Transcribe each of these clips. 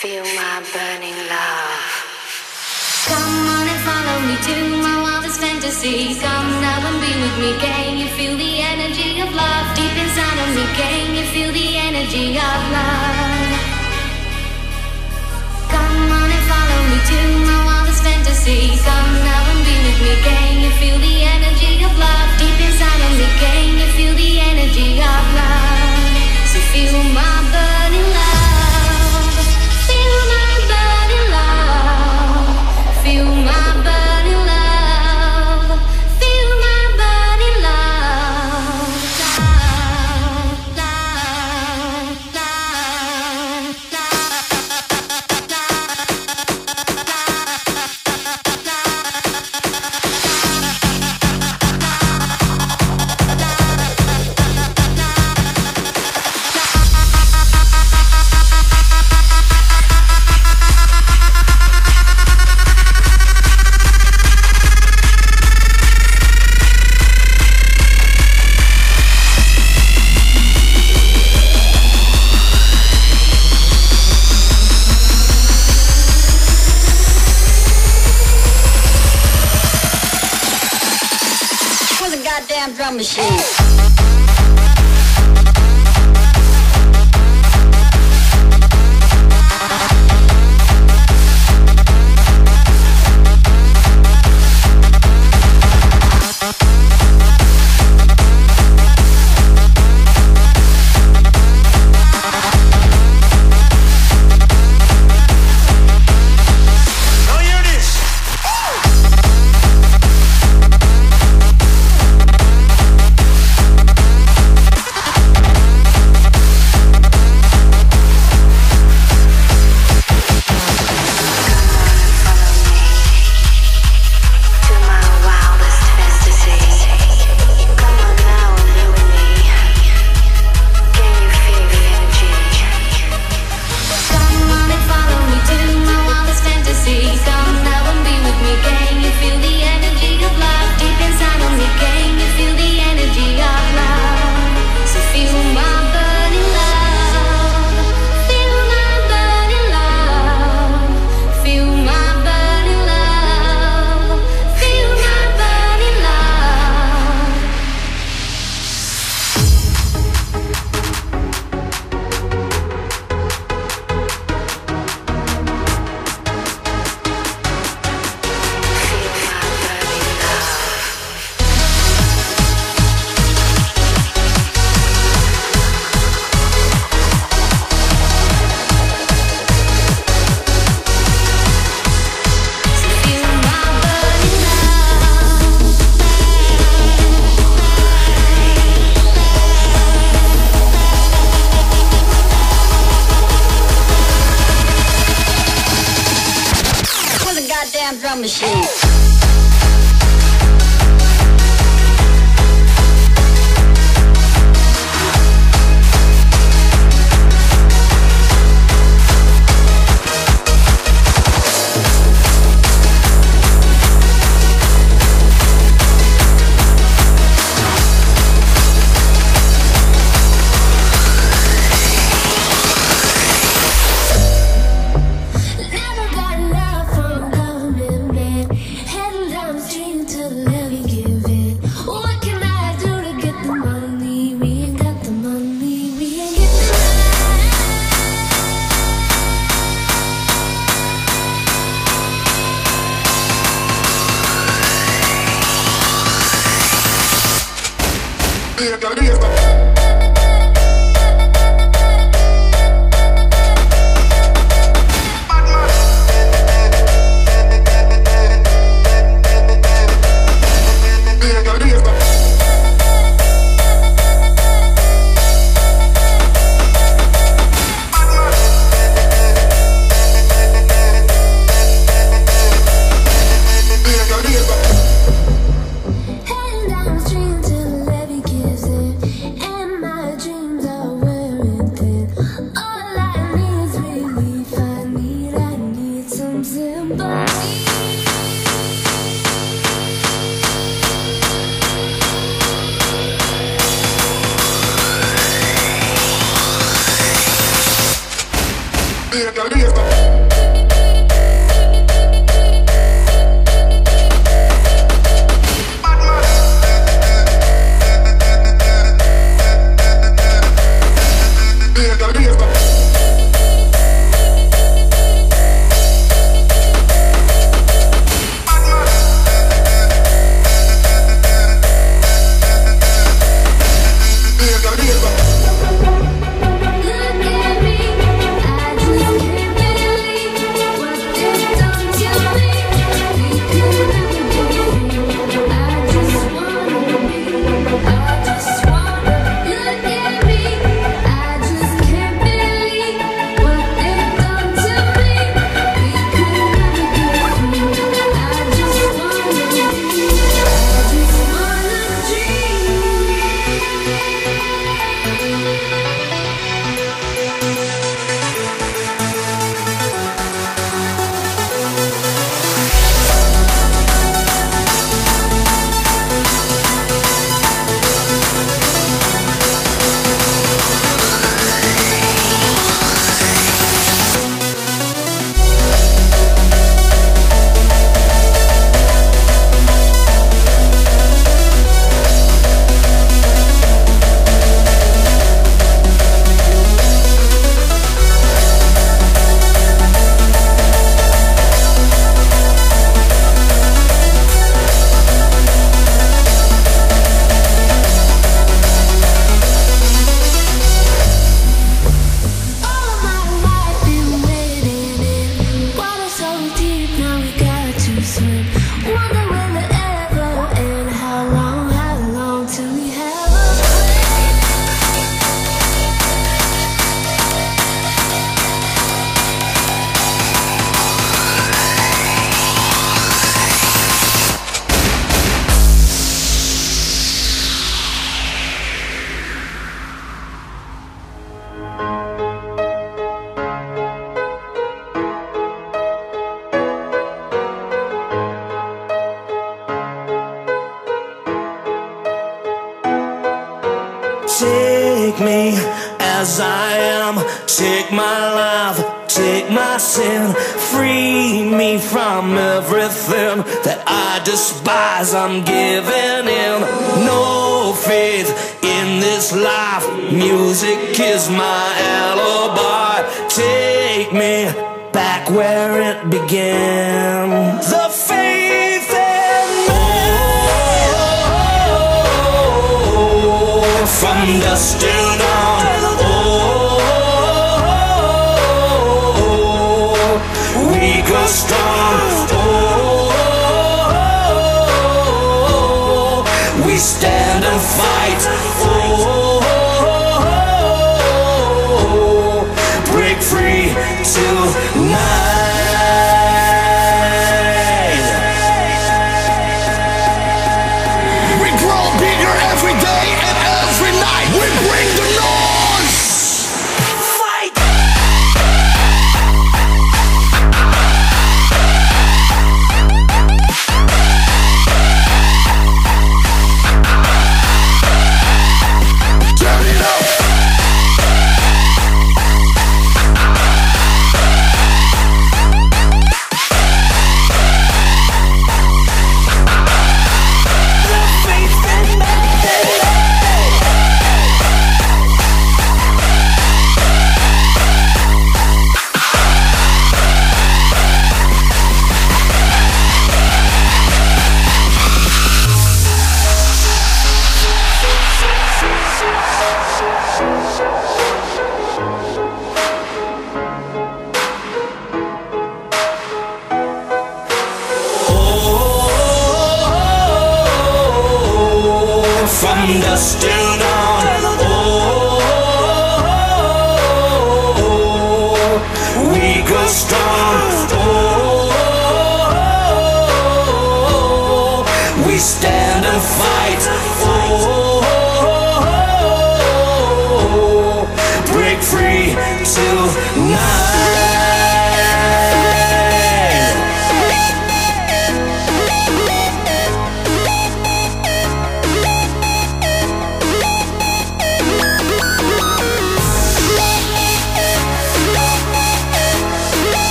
Feel my burning love. Come on and follow me to my wildest fantasy. Come now and be with me. Can you feel the energy of love deep inside of me? Can you feel the energy of love? Come on and follow me to my wildest fantasy. Come now and be with me. Can you feel the energy of love deep inside of me? Can you feel the energy of love? So feel my burning drum machine. despise. I'm giving in. no faith in this life. Music is my alibi. Take me back where it began. The faith in me. From dust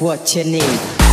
what you need.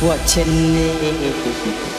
Cause this this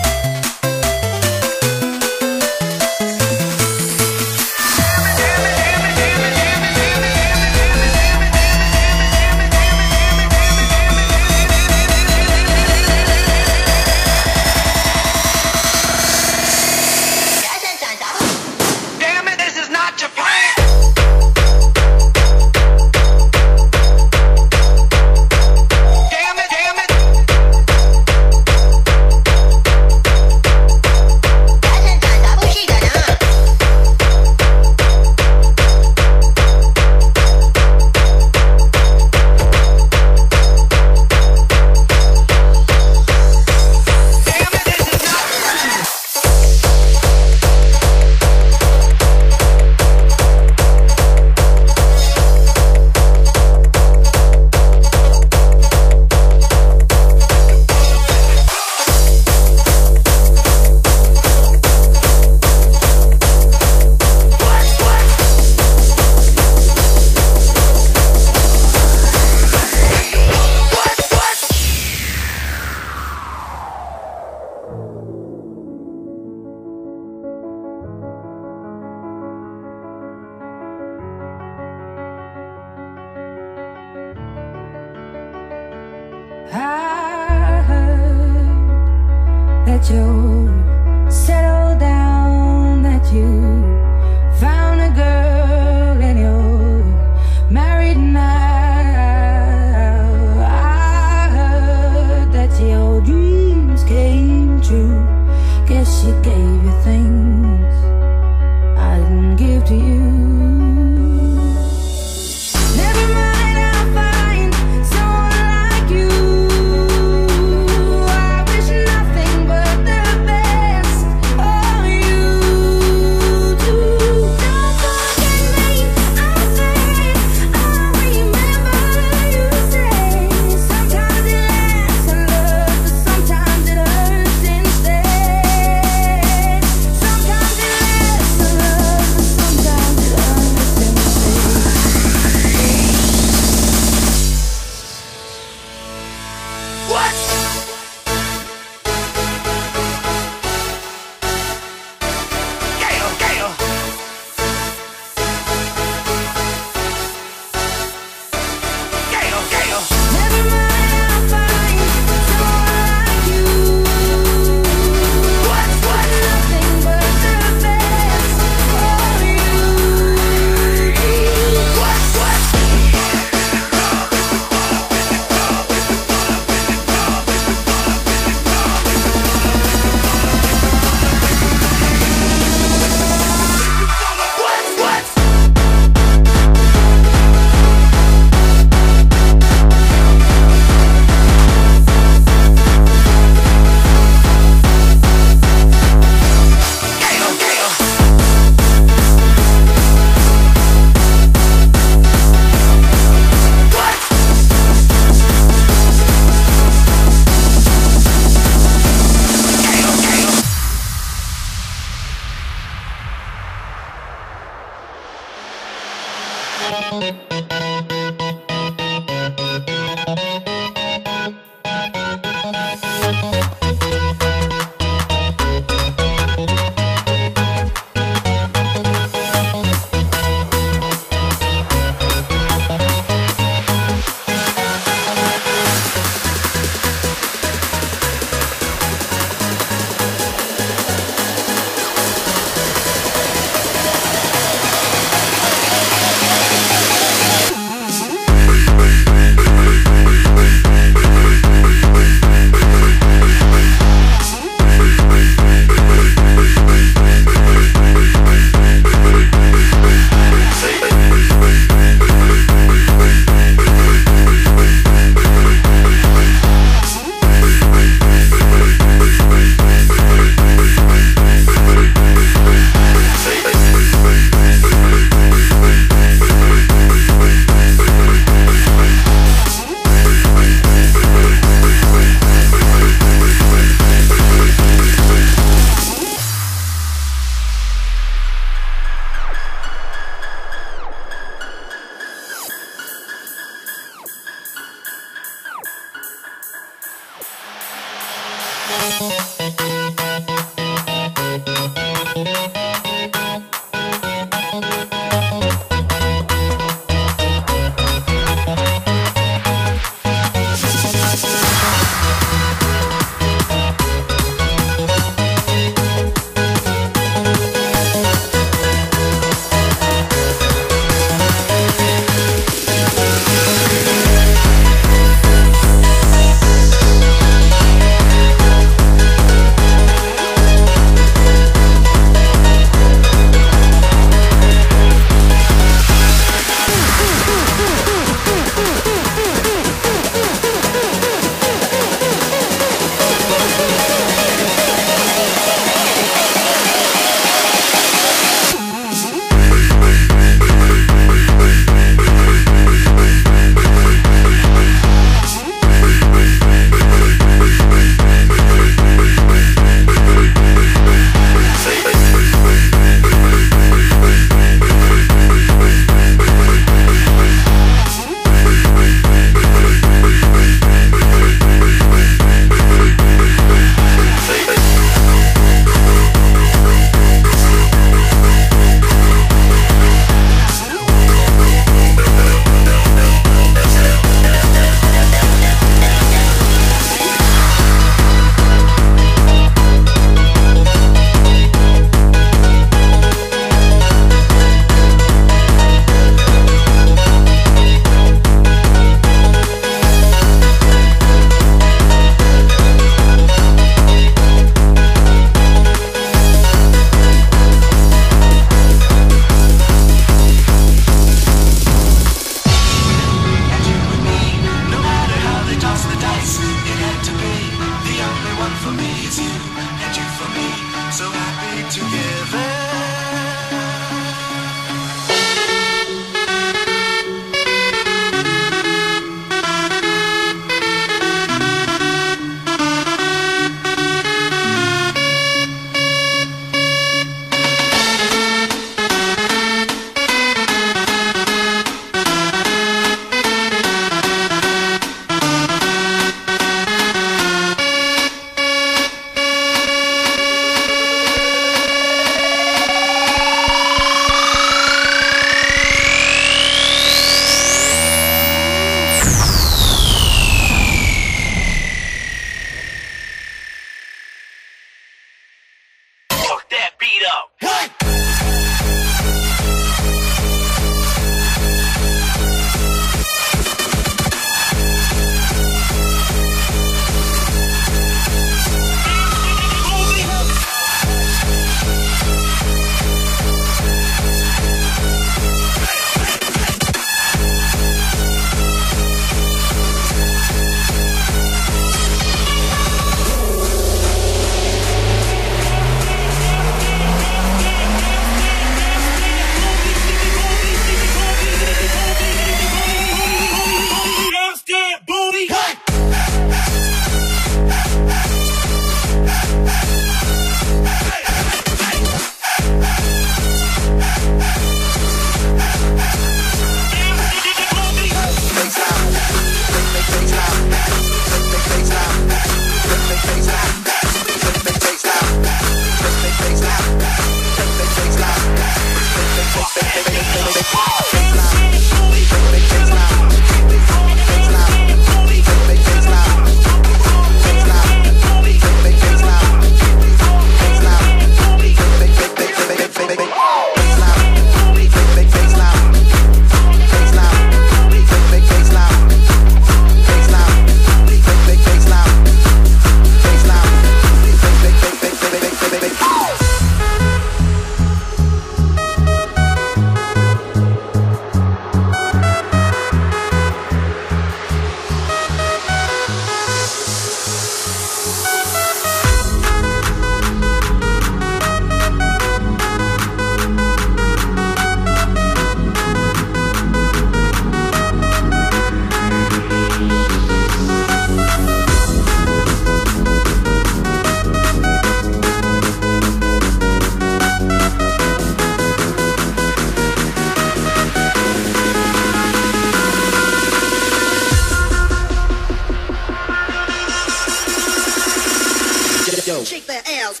shake their ass.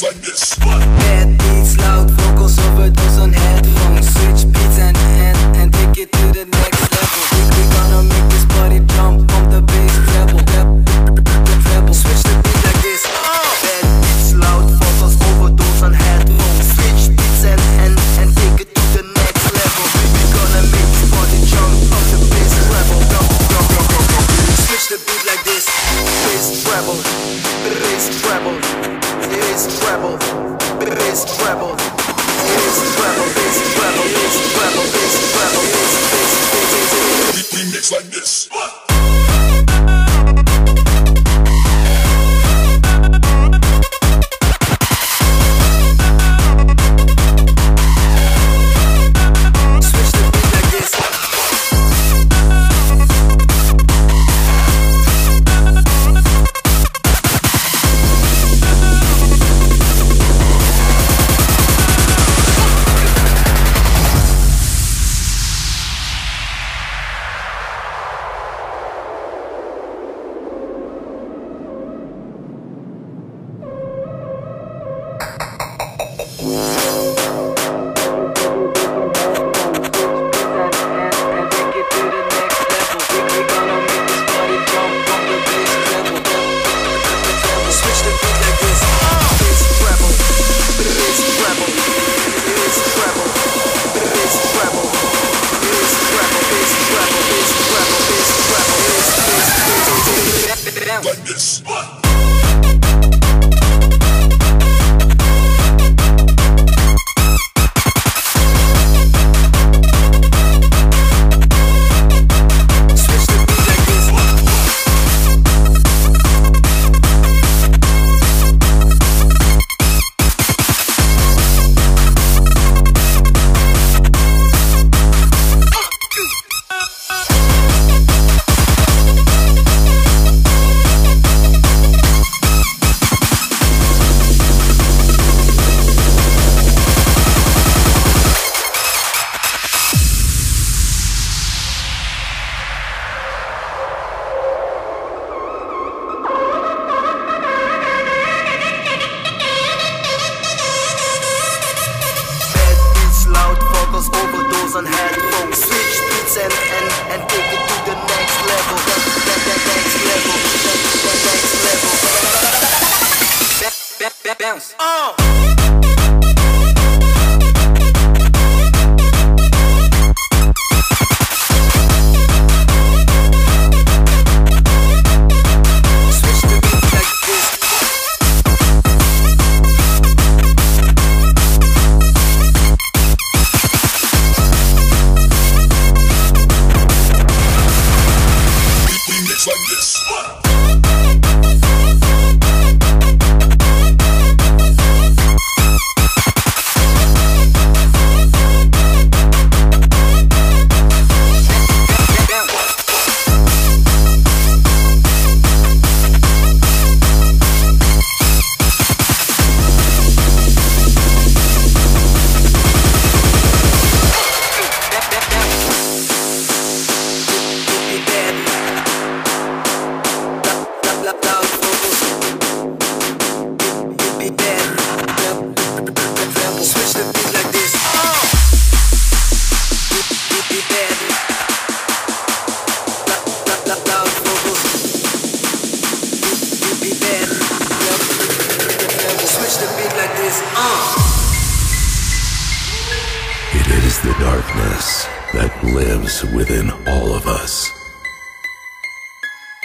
beats like this. Bad beats, loud vocals, overdose on headphones. Switch beats and, and, and take it to the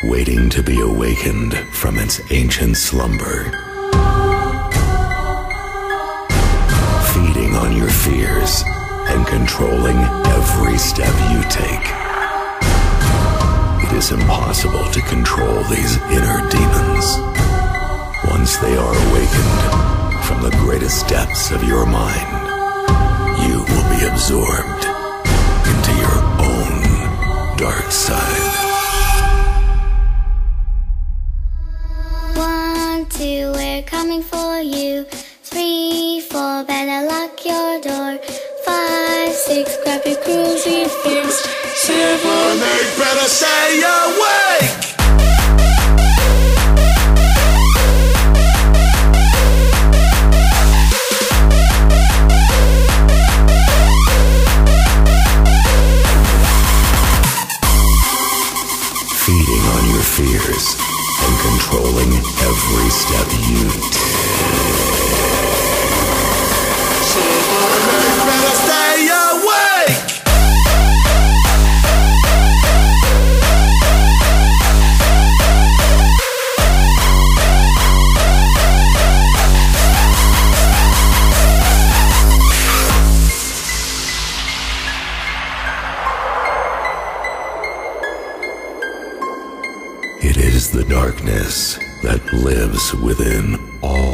waiting to be awakened from its ancient slumber. Feeding on your fears and controlling every step you take. It is impossible to control these inner demons. Once they are awakened from the greatest depths of your mind, you will be absorbed into your own dark side. Three, four, better lock your door. Five, six, grab your crucifix. Seven, eight, better stay awake. Feeding on your fears and controlling every step you take. The darkness that lives within all